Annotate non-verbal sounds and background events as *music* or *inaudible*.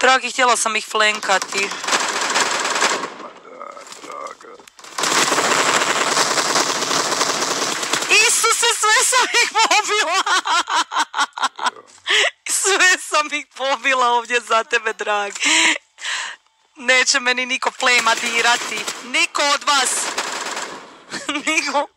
Dragi, htjela sam ih flenkati. Ma da, draga. Isuse, sve sam ih pobila! *laughs* Sve sam ih pobila ovdje za tebe, dragi. Neće meni niko flema dirati. Niko od vas. *laughs* Niko.